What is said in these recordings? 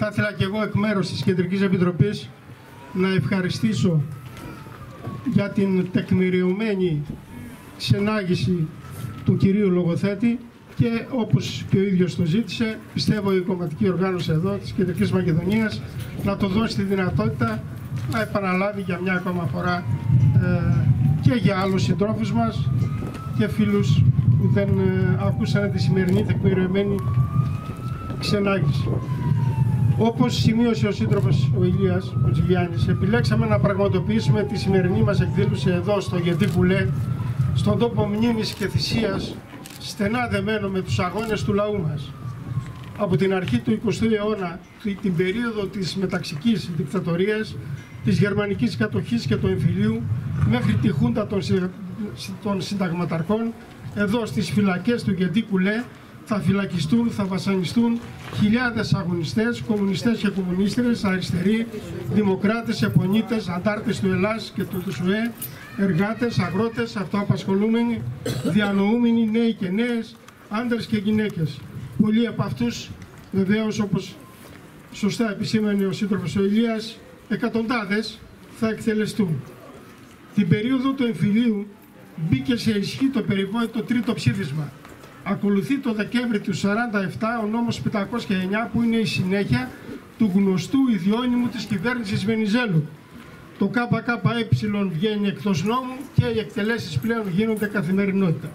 Θα ήθελα και εγώ εκ μέρους της Κεντρικής Επιτροπής να ευχαριστήσω για την τεκμηριωμένη ξενάγηση του κυρίου Λογοθέτη και όπως και ο ίδιος το ζήτησε, πιστεύω η κομματική οργάνωση εδώ της Κεντρικής Μακεδονίας να το δώσει τη δυνατότητα να επαναλάβει για μια ακόμα φορά ε, και για άλλους συντρόφους μας και φίλους που δεν ε, ακούσαν τη σημερινή τεκμηριωμένη ξενάγηση. Όπως σημείωσε ο σύντροφος ο Ηλίας, ο Τζιλιάνης, επιλέξαμε να πραγματοποιήσουμε τη σημερινή μας εκδήλωση εδώ στο Γιατί Πουλέ, στον τόπο μνήμης και θυσίας, στενά δεμένο με τους αγώνες του λαού μας. Από την αρχή του 20ου αιώνα, την περίοδο της μεταξικής δικτατορίας, της γερμανικής κατοχής και του εμφυλίου, μέχρι τη χούντα των συνταγματαρχών, εδώ στις φυλακές του Γιατί Πουλέ, θα φυλακιστούν, θα βασανιστούν χιλιάδες αγωνιστές, κομμουνιστές και κομμουνίστρες, αριστεροί, δημοκράτες, επονίτες, αντάρτες του Ελλάς και του ΤΣΟΕ, εργάτες, αγρότες, αυτοαπασχολούμενοι, διανοούμενοι, νέοι και νέες, άντρες και γυναίκες. Πολλοί από αυτούς, βεβαίως όπως σωστά επισήμανε ο σύντροφος ο Ηλίας, εκατοντάδες θα εκτελεστούν. Την περίοδο του εμφυλίου μπήκε σε ισχύ το περιβόητο τρίτο ψήφισμα ακολουθεί το Δεκέμβρη του 1947 ο νόμος 509 που είναι η συνέχεια του γνωστού ιδιώνυμου της κυβέρνησης Βενιζέλου. Το ΚΚΕ βγαίνει εκτός νόμου και οι εκτελέσεις πλέον γίνονται καθημερινότητα.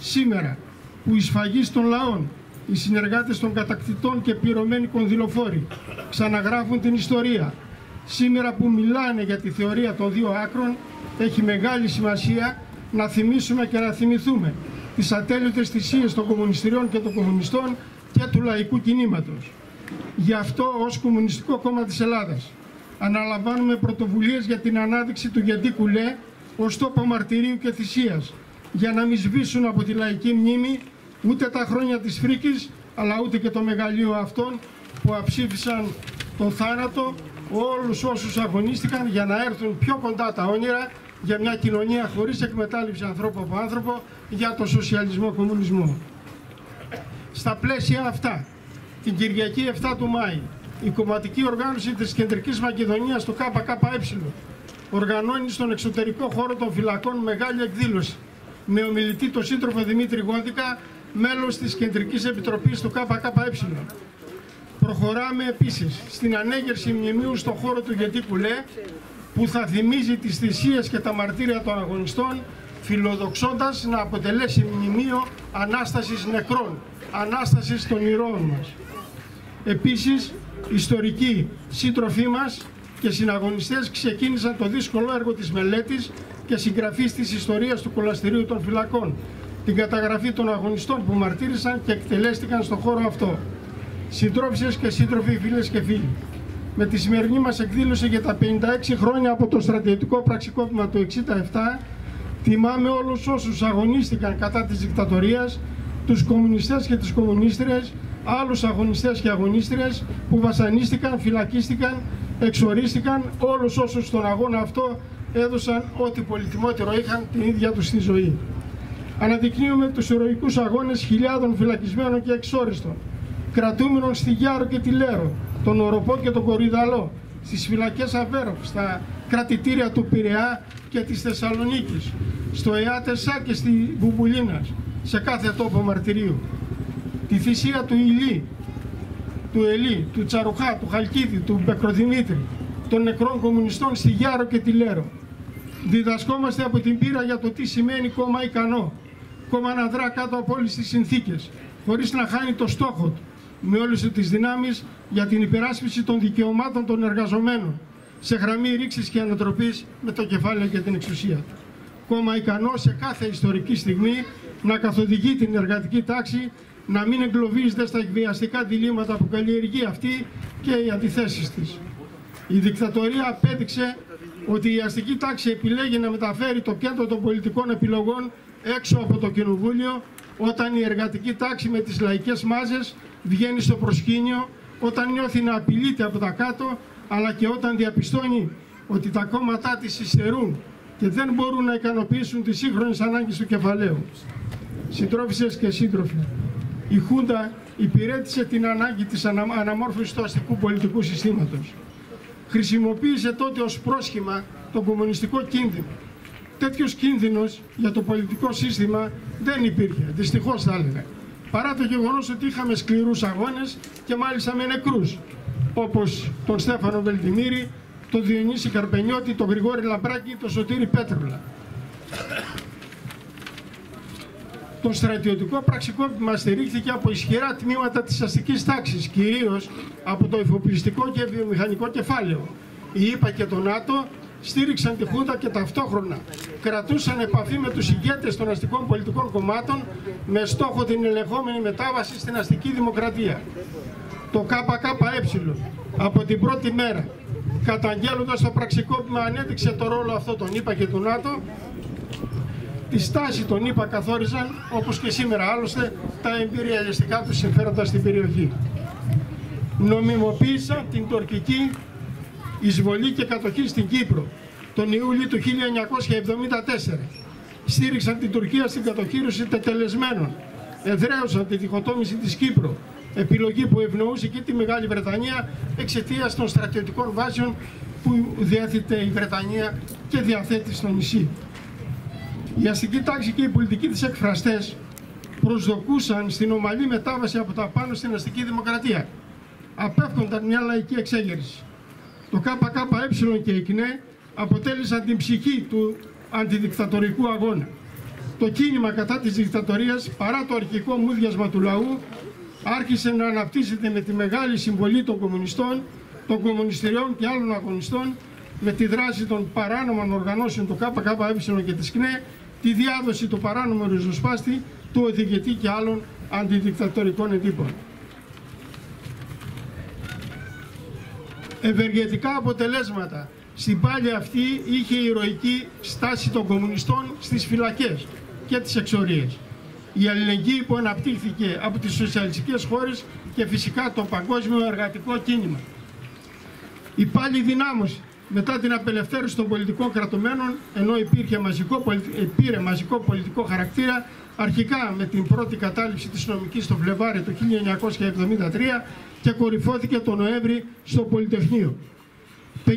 Σήμερα που οι σφαγείς των λαών, οι συνεργάτες των κατακτητών και πυρωμένοι κονδυλοφόροι ξαναγράφουν την ιστορία, σήμερα που μιλάνε για τη θεωρία των δύο άκρων, έχει μεγάλη σημασία να θυμίσουμε και να θυμηθούμε τις ατέλειωτες θυσίες των κομμουνιστηριών και των κομμουνιστών και του λαϊκού κινήματος. Γι' αυτό ως Κομμουνιστικό Κόμμα της Ελλάδας αναλαμβάνουμε πρωτοβουλίες για την ανάδειξη του Γεντή Κουλέ ως τόπο μαρτυρίου και θυσίας για να μην σβήσουν από τη λαϊκή μνήμη ούτε τα χρόνια της φρίκης αλλά ούτε και το μεγαλείο αυτών που αψήφισαν τον θάνατο όλους όσους αγωνίστηκαν για να έρθουν πιο κοντά τα όνειρα για μια κοινωνία χωρίς εκμετάλλευση ανθρώπου από άνθρωπο για το σοσιαλισμό κομμουνισμό. Στα πλαίσια αυτά, την Κυριακή 7 του Μάη, η κομματική οργάνωση της Κεντρικής Μακεδονίας, το ΚΚΕ, οργανώνει στον εξωτερικό χώρο των φυλακών μεγάλη εκδήλωση με ομιλητή το σύντροφο Δημήτρη Γόνδικα, μέλος της Κεντρικής Επιτροπής του ΚΚΕ. Προχωράμε επίσης στην ανέγερση μνημείου στον χώρο του Γετή Κουλέ που θα θυμίζει τις θυσίες και τα μαρτύρια των αγωνιστών φιλοδοξώντας να αποτελέσει μνημείο Ανάστασης νεκρών, Ανάστασης των ηρώων μας. Επίσης, ιστορικοί σύντροφοί μας και συναγωνιστές ξεκίνησαν το δύσκολο έργο της μελέτης και συγγραφής της ιστορίας του κολαστηρίου των φυλακών, την καταγραφή των αγωνιστών που μαρτύρησαν και εκτελέστηκαν στον χώρο αυτό. Συντρόφισσες και σύντροφοι, φίλες και φίλοι, με τη σημερινή μας εκδήλωση για τα 56 χρόνια από το στρατιωτικό πραξικόπημα του 67 τιμάμε όλους όσους αγωνίστηκαν κατά της δικτατορίας, τους κομμουνιστές και τις κομμουνίστρες, άλλους αγωνιστές και αγωνίστρες που βασανίστηκαν, φυλακίστηκαν, εξορίστηκαν, όλους όσους στον αγώνα αυτό έδωσαν ό,τι πολυτιμότερο είχαν την ίδια τους στη ζωή. Αναδεικνύουμε τους ηρωικούς αγώνες χιλιάδων φυλακισμένων και εξόριστων, κρατούμενων στη Γιάρο και τη Λέρο, τον Οροπό και τον Κορυδαλό, στις φυλακές Αβέροφ, στα κρατητήρια του Πειραιά και της Θεσσαλονίκης, στο ΕΑΤΕΣΑ και στη Βουμπουλίνα, σε κάθε τόπο μαρτυρίου. Τη θυσία του Ηλί, του Ελί, του Τσαρουχά, του Χαλκίδη, του Μπεκροδημήτρη, των νεκρών κομμουνιστών στη Γιάρο και τη Λέρο. Διδασκόμαστε από την πείρα για το τι σημαίνει κόμμα ικανό, κόμμα να δρά κάτω από όλες τις συνθήκες, χωρίς να χάνει το στόχο του, με όλες τις δυνάμεις για την υπεράσπιση των δικαιωμάτων των εργαζομένων σε γραμμή ρήξης και ανατροπής με το κεφάλαιο και την εξουσία του. Κόμμα ικανό σε κάθε ιστορική στιγμή να καθοδηγεί την εργατική τάξη, να μην εγκλωβίζεται στα εκβιαστικά διλήμματα που καλλιεργεί αυτή και οι αντιθέσεις της. Η δικτατορία απέδειξε ότι η αστική τάξη επιλέγει να μεταφέρει το κέντρο των πολιτικών επιλογών έξω από το Κοινοβούλιο όταν η εργατική τάξη με τις λαϊκές μάζες βγαίνει στο προσκήνιο, όταν νιώθει να απειλείται από τα κάτω, αλλά και όταν διαπιστώνει ότι τα κόμματά της υστερούν και δεν μπορούν να ικανοποιήσουν τις σύγχρονες ανάγκες του κεφαλαίου. Συντρόφισσες και σύντροφοι, η Χούντα υπηρέτησε την ανάγκη της αναμόρφωσης του αστικού πολιτικού συστήματος. Χρησιμοποίησε τότε ως πρόσχημα το κομμουνιστικό κίνδυνο. Τέτοιος κίνδυνος για το πολιτικό σύστημα δεν υπήρχε, δυστυχώς θα έλεγα. Παρά το γεγονός ότι είχαμε σκληρούς αγώνες και μάλιστα με νεκρούς, όπως τον Στέφανο Βελτιμήρη, τον Διονύση Καρπενιώτη, τον Γρηγόρη Λαμπράκη, τον Σωτήρη Πέτρουλα. Το στρατιωτικό πραξικόπημα στηρίχθηκε από ισχυρά τμήματα της αστικής τάξης, κυρίως από το εφοπλιστικό και βιομηχανικό κεφάλαιο. Η ΙΠΑ και το ΝΑΤΟ στήριξαν τη Χούντα και ταυτόχρονα κρατούσαν επαφή με τους ηγέτες των αστικών πολιτικών κομμάτων με στόχο την ελεγχόμενη μετάβαση στην αστική δημοκρατία. Το ΚΚΕ από την πρώτη μέρα καταγγέλλοντας το πραξικόπημα ανέδειξε το ρόλο αυτό των ΙΠΑ και του ΝΑΤΟ τη στάση των ΙΠΑ καθόριζαν, όπως και σήμερα άλλωστε, τα εμπειριαλιστικά τους συμφέροντα στην περιοχή. Νομιμοποίησαν την τουρκική εισβολή και κατοχή στην Κύπρο τον Ιούλιο του 1974. Στήριξαν την Τουρκία στην κατοχήρωση τετελεσμένων. Εδραίωσαν τη διχοτόμηση της Κύπρου. Επιλογή που ευνοούσε και τη Μεγάλη Βρετανία εξαιτίας των στρατιωτικών βάσεων που διέθετε η Βρετανία και διαθέτει στο νησί. Η αστική τάξη και οι πολιτικοί της εκφραστές προσδοκούσαν στην ομαλή μετάβαση από τα πάνω στην αστική δημοκρατία. Απέφτονταν μια λαϊκή εξέγερση. Το ΚΚΕ και η ΚΝΕ αποτέλεσαν την ψυχή του αντιδικτατορικού αγώνα. Το κίνημα κατά της δικτατορίας, παρά το αρχικό μούδιασμα του λαού, άρχισε να αναπτύσσεται με τη μεγάλη συμβολή των κομμουνιστών, των κομμουνιστηριών και άλλων αγωνιστών, με τη δράση των παράνομων οργανώσεων του ΚΚΕ και της ΚΝΕ, τη διάδοση του παράνομου ριζοσπάστη, του οδηγητή και άλλων αντιδικτατορικών εντύπων. Ευεργετικά αποτελέσματα στην πάλη αυτή είχε η ηρωική στάση των κομμουνιστών στις φυλακές και τις εξορίες. Η αλληλεγγύη που αναπτύχθηκε από τις σοσιαλιστικές χώρες και φυσικά το παγκόσμιο εργατικό κίνημα. Η πάλι δυνάμωση μετά την απελευθέρωση των πολιτικών κρατουμένων, ενώ υπήρχε μαζικό, πήρε μαζικό πολιτικό χαρακτήρα, αρχικά με την πρώτη κατάληψη της νομικής στο Φλεβάρι το 1973 και κορυφώθηκε το Νοέμβρη στο Πολυτεχνείο. 56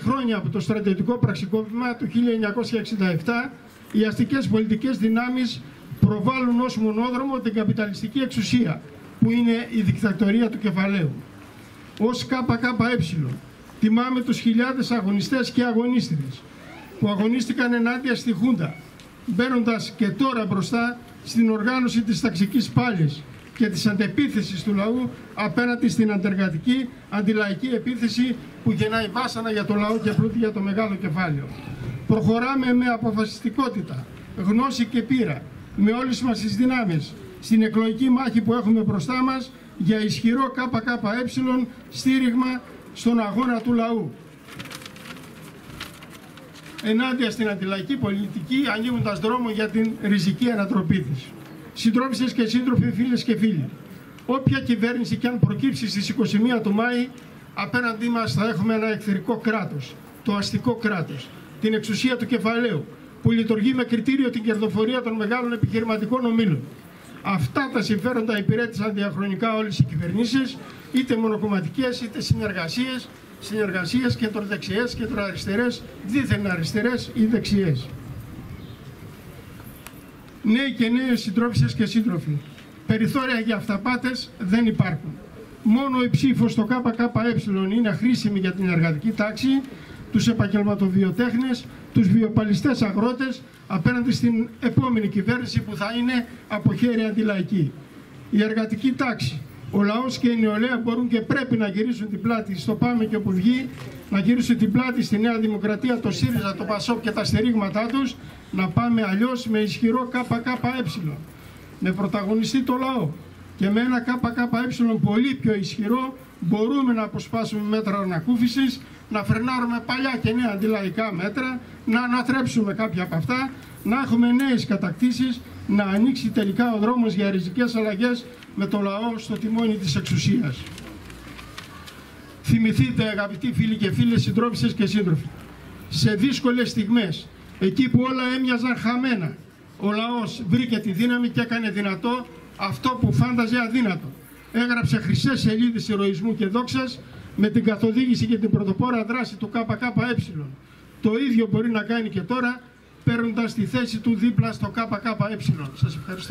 χρόνια από το στρατιωτικό πραξικόπημα του 1967, οι αστικές πολιτικές δυνάμεις προβάλλουν ως μονόδρομο την καπιταλιστική εξουσία, που είναι η δικτατορία του κεφαλαίου. Ως ΚΚΕ, τιμάμε τους χιλιάδες αγωνιστές και αγωνίστρες που αγωνίστηκαν ενάντια στη Χούντα, μπαίνοντας και τώρα μπροστά στην οργάνωση της ταξικής πάλης και της αντεπίθεσης του λαού απέναντι στην αντεργατική αντιλαϊκή επίθεση που γεννάει βάσανα για το λαό και πλούτη για το μεγάλο κεφάλαιο. Προχωράμε με αποφασιστικότητα, γνώση και πείρα, με όλες μας τις δυνάμεις, στην εκλογική μάχη που έχουμε μπροστά μας για ισχυρό ΚΚΕ στήριγμα στον αγώνα του λαού. Ενάντια στην αντιλαϊκή πολιτική ανοίγοντας δρόμο για την ριζική ανατροπή της. Συντρόφισσες και σύντροφοι, φίλες και φίλοι, όποια κυβέρνηση και αν προκύψει στις 21 του Μάη, απέναντί μας θα έχουμε ένα εχθρικό κράτος, το αστικό κράτος, την εξουσία του κεφαλαίου, που λειτουργεί με κριτήριο την κερδοφορία των μεγάλων επιχειρηματικών ομίλων. Αυτά τα συμφέροντα υπηρέτησαν διαχρονικά όλες οι κυβερνήσεις, είτε μονοκομματικές είτε συνεργασίες, συνεργασίες κεντροδεξιές, κεντροαριστερές, δίθεν αριστερές ή δεξιές. Νέοι και νέες συντρόφισσες και σύντροφοι, περιθώρια για αυταπάτες δεν υπάρχουν. Μόνο η ψήφος στο ΚΚΕ είναι χρήσιμη για την εργατική τάξη, τους επαγγελματοβιοτέχνες, τους βιοπαλιστές αγρότες απέναντι στην επόμενη κυβέρνηση που θα είναι από χέρι αντιλαϊκή. Η εργατική τάξη, ο λαός και η νεολαία μπορούν και πρέπει να γυρίσουν την πλάτη στο Πάμε και όπου βγει, να γυρίσουν την πλάτη στη Νέα Δημοκρατία, το ΣΥΡΙΖΑ, το ΠΑΣΟΚ και τα στηρίγματά τους, να πάμε αλλιώς με ισχυρό ΚΚΕ, με πρωταγωνιστή το λαό και με ένα ΚΚΕ πολύ πιο ισχυρό μπορούμε να αποσπάσουμε μέτρα ανακούφισης, να φρενάρουμε παλιά και νέα αντιλαϊκά μέτρα, να ανατρέψουμε κάποια από αυτά, να έχουμε νέες κατακτήσεις, να ανοίξει τελικά ο δρόμος για ριζικές αλλαγές με το λαό στο τιμόνι της εξουσίας. Θυμηθείτε αγαπητοί φίλοι και φίλες, συντρόφισσες και σύντροφοι, σε δύσκολες στιγμές, εκεί που όλα έμοιαζαν χαμένα, ο λαός βρήκε τη δύναμη και έκανε δυνατό αυτό που φάνταζε αδύνατο έγραψε χρυσές σελίδες ηρωισμού και δόξας με την καθοδήγηση και την πρωτοπόρα δράση του ΚΚΕ. Το ίδιο μπορεί να κάνει και τώρα παίρνοντας τη θέση του δίπλα στο ΚΚΕ. Σας ευχαριστώ.